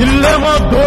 ಇಲ್ಲೇ ಮಾತು